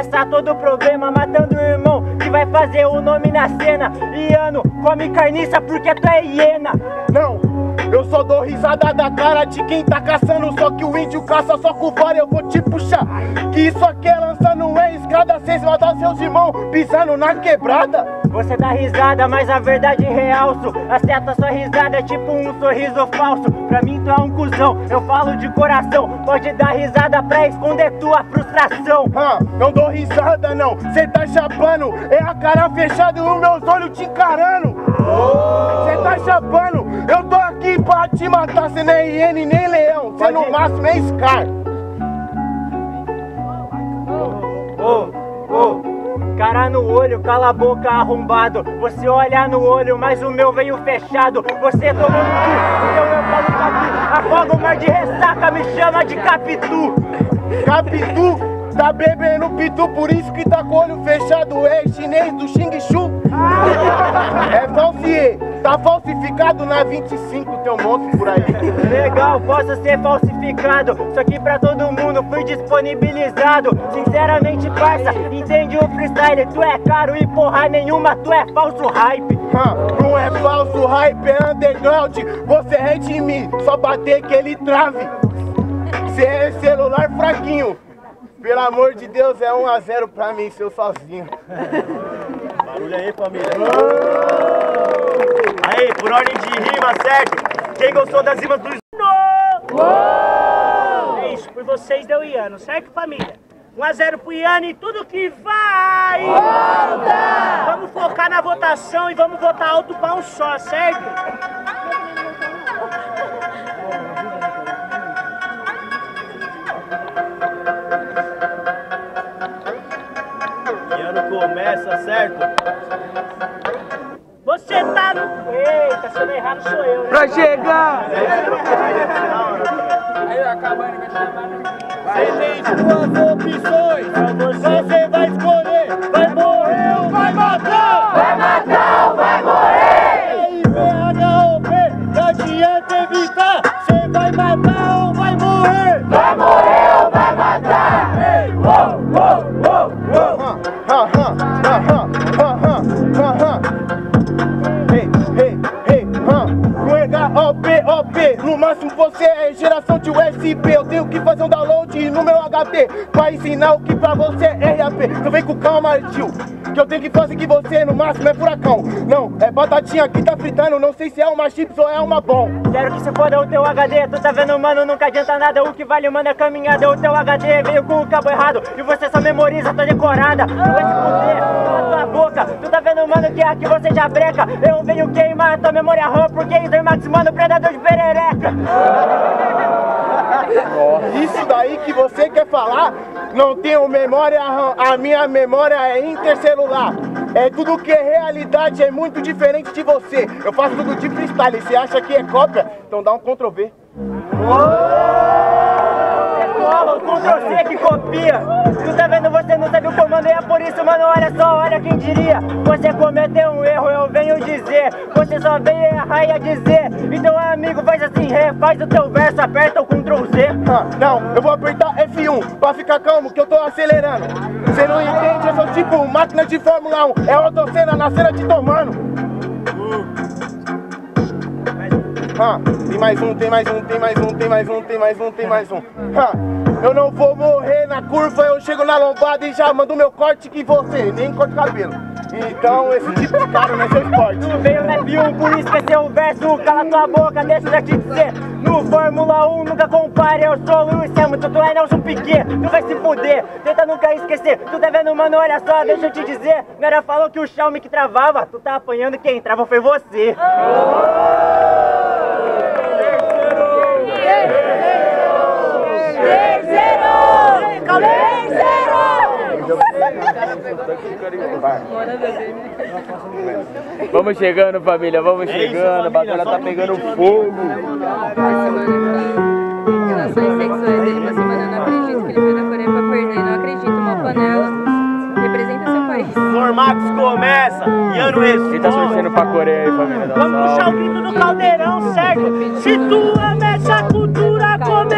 começar todo o problema matando o irmão que vai fazer o nome na cena. E ano, come carniça porque tu é hiena. Não, eu só dou risada da cara de quem tá caçando. Só que o índio caça só com vara, eu vou te puxar. Que isso aqui é lança, não é escada. Cês matar seus irmãos pisando na quebrada. Você dá risada, mas a verdade realço. Acerta sua risada, é tipo um sorriso falso. Pra mim tu é um cuzão, eu falo de coração. Pode dar risada pra esconder tua frustração. Ah, não dou risada não, cê tá chapando. É a cara fechada e os meus olhos te encarando. Cê tá chapando, eu tô aqui pra te matar. Cê não é hiena e nem leão, cê no máximo é Scar. Ô, ô, cara no olho, cala a boca arrombado. Você olha no olho, mas o meu veio fechado. Você tomou no cu, então eu falo capi. Afoga o mar de ressaca, me chama de capitu. Capitu, tá bebendo pitu, por isso que tá com o olho fechado. É chinês do Xing Chu. É falsiê, tá falsificado na 25, teu monstro por aí. Legal, posso ser falsificado. Só que pra todo mundo fui disponibilizado. Sinceramente, parça, entende o freestyle? Tu é caro e porra nenhuma, tu é falso hype. Não é falso, hype é underground. Você é de mim, só bater que ele trave. Cê é celular fraquinho. Pelo amor de Deus, é 1 a 0 pra mim, seu sozinho. Barulho aí, família. Aí, por ordem de rima, certo? Quem gostou das rimas do É isso, por vocês deu Iano, certo, família? 1x0 pro Iano e tudo que vai! Volta! Vamos focar na votação e vamos votar alto pra um só, certo? Começa, certo? Você tá no. Eita, se eu não errar, não sou eu, né? Pra chegar! Você tem duas opções. Você vai escolher, Máximo você é geração de USB. Eu tenho que fazer um download no meu HD pra ensinar o que pra você é RAP. Então vem com calma, tio. Que eu tenho que fazer que você no máximo é furacão. Não, é batatinha que tá fritando. Não sei se é uma chips ou é uma bom. Quero que se foda o teu HD, tu tá vendo, mano, nunca adianta nada. O que vale, mano, é caminhada. O teu HD veio com o cabo errado e você só memoriza, tá decorada. Tu vai se fuder, tua boca. Tu tá vendo, mano, que aqui você já breca. Eu venho queimar tua memória RAM porque Max, mano, predador de Isso daí que você quer falar, não tenho memória. A minha memória é intercelular. É tudo que é realidade, é muito diferente de você. Eu faço tudo de freestyle. Você acha que é cópia? Então dá um Ctrl V. Cola, o Ctrl C que copia. Tu tá vendo, você não sabe o comando e é por isso, mano, olha só, olha quem diria. Você cometeu um erro, eu venho dizer. Você só veio errar e a dizer. Então, amigo, faz assim, refaz o teu verso, aperta o Ctrl Z. Ah, não, eu vou apertar F1 pra ficar calmo que eu tô acelerando. Você não entende, eu sou tipo máquina de Fórmula 1. É autocena na cena te tomando. Ah, tem mais um, tem mais um, tem mais um, tem mais um, tem mais um, tem mais um. Ah, eu não vou morrer na curva, eu chego na lombada e já mando meu corte que você nem corta o cabelo. Então esse tipo de cara não é seu esporte. Tu veio na F1, por isso esqueceu o verso. Cala tua boca, deixa eu te dizer. No Fórmula 1 nunca compare, eu sou o Lewis Hamilton, tu é Nelson Piquet. Tu vai se fuder, tenta nunca esquecer. Tu tá vendo, mano, olha só, deixa eu te dizer. Mera falou que o Xiaomi que travava, tu tá apanhando quem trava foi você. Vamos chegando, família, vamos É isso, chegando. A família, batalha só tá um pegando pouquinho. fogo. Relações sexuais aí, uma semana eu não acredito que ele foi na Coreia pra perder. Não acredito, uma panela. Representa seu país. Normax começa e ano esse. Quem tá torcendo pra Coreia aí, família? Vamos puxar o grito do caldeirão, certo? Se tu ama essa cultura, como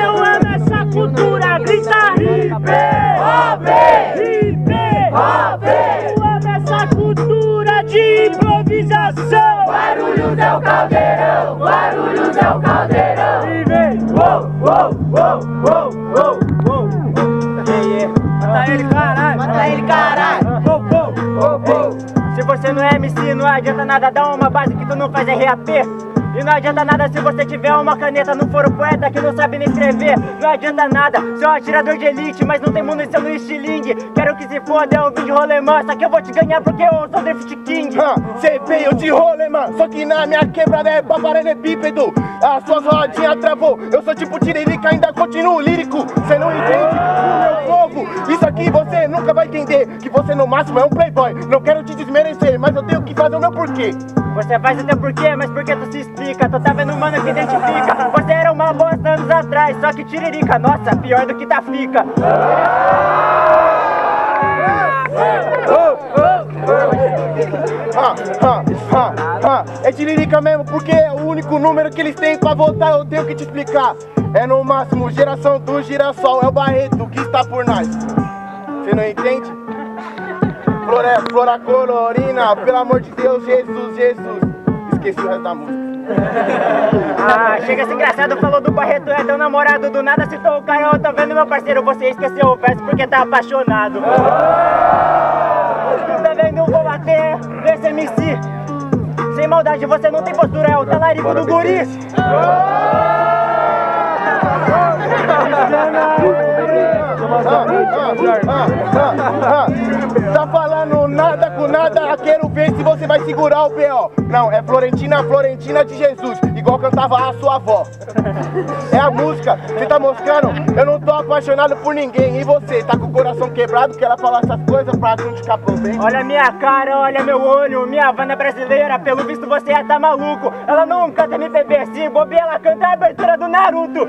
caralho! Mata ele, caralho! Uou, uou, Se você não é MC, não adianta nada dar uma base que tu não faz RAP. E não adianta nada se você tiver uma caneta, não for o poeta que não sabe nem escrever. Não adianta nada, sou um atirador de elite, mas não tem munição no estilingue. Quero que se foda, é um vídeo rolemã, só que eu vou te ganhar porque eu sou Drift King. Cê veio de rolemã, só que na minha quebrada é paparellepípedo. As suas rodinhas travou, eu sou tipo tiririca, ainda continuo lírico. Cê não entende o meu povo, isso aqui você nunca vai entender. Que você no máximo é um playboy, não quero te desmerecer, mas eu tenho que fazer o meu porquê. Você faz o teu porquê, mas por que tu se explica? Tu tá vendo mano que identifica Você era uma bosta anos atrás, só que tiririca Nossa, pior do que tá fica ah, ah, ah. É tiririca mesmo, porque é o único número que eles têm pra votar, eu tenho que te explicar. É no máximo geração do girassol, é o Barreto que está por nós. Você não entende? Flora, flora colorina, pelo amor de Deus, Jesus, Jesus. Esqueci o resto da música. Ah, chega esse engraçado, falou do Barreto, é teu namorado Do nada citou o cara, eu tô vendo meu parceiro Você esqueceu o verso porque tá apaixonado. Tá vendo, vou bater nesse MC Sem maldade, você não tem postura, é o talarico do guri Tá falando nada com nada, quero ver se você vai segurar o B.O. Não, é Florentina, Florentina de Jesus, igual cantava a sua avó. É a música, você tá mostrando? Eu não tô apaixonado por ninguém. E você, tá com o coração quebrado, quer ela falar essas coisas pra não ficar bem? Olha minha cara, olha meu olho, minha Havana brasileira, pelo visto você é tá maluco. Ela não canta MPB assim, bobe, ela canta a abertura do Naruto.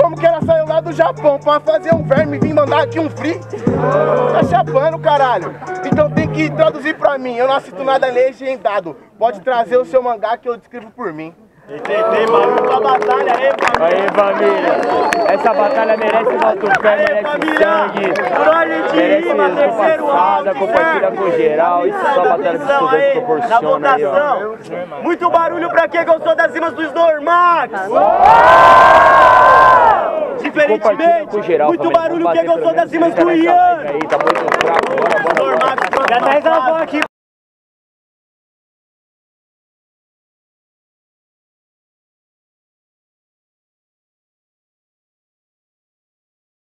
Como que ela saiu lá do Japão pra fazer um verme e vir mandar aqui um free? Tá chapando, caralho. Então tem que traduzir pra mim, eu não assisto nada legendado. Pode trazer o seu mangá que eu descrevo por mim. Tem barulho pra batalha aí, Aí, família. Essa batalha merece nosso pé, merece sangue. Barulho de Merece rima, terceiro passada, compartilha com geral. Isso é só batalha estudante aí, na proporciona aí, ó. votação. Muito barulho pra quem gostou das rimas dos Normax. Diferentemente, geral, muito família. barulho Vamos quem gostou das rimas do 30 nessa Ian. Aí, tá muito fraco. Normax, Já tá resolvendo aqui,